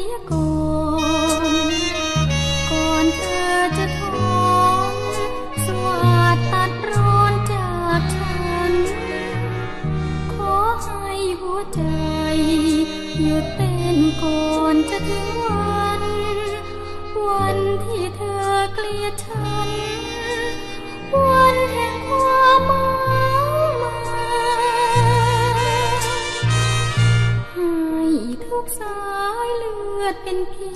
ียก่อน ก่อนเธอจะท้องสวัสดตัดร้อนจากฉัน ขอให้หัวใจหยุดเต้นก่อนจะถึงวัน วันที่เธอเกลียดฉัน วันแห่งความหมายให้ทุกสา เลือดเป็นพิ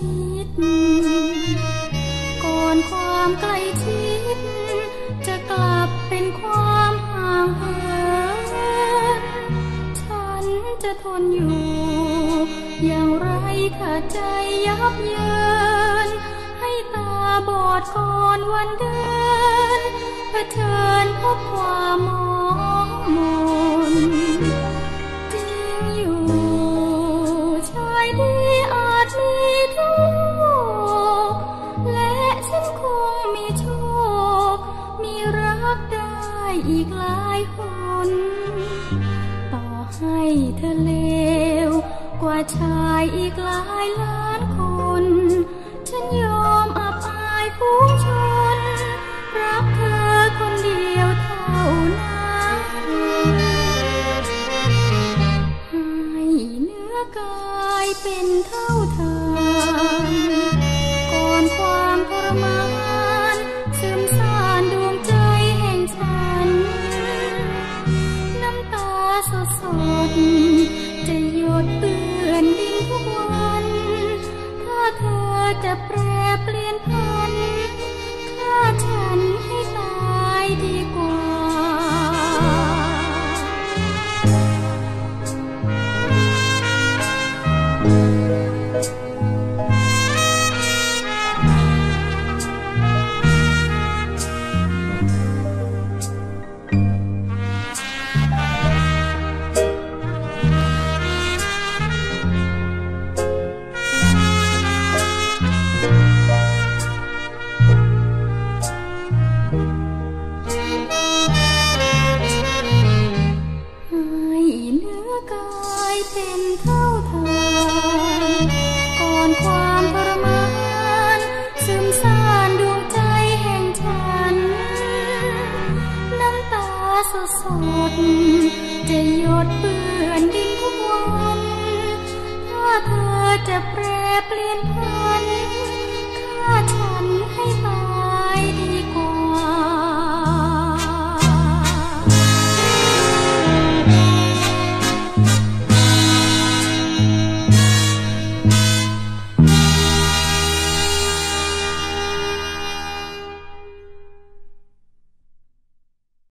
ษ ก่อนความใกล้ชิด จะกลับเป็นความห่างเหินฉันจะทนอยู่ อย่างไรถ้าใจยับเยิน ให้ตาบอดก่อนวันเดินเผชิญพบความมองมน อีกหลายคน ต่อให้เธอเลว กว่าชายอีกหลายล้านคน ฉันยอมอับอายฝูงชน รักเธอคนเดียวเท่านั้นให้เนื้อกายเป็นเท่า ดเปื้อนดินทุกวัน ถ้าเธอจะแปรเปลี่ยนพันข้าฉัน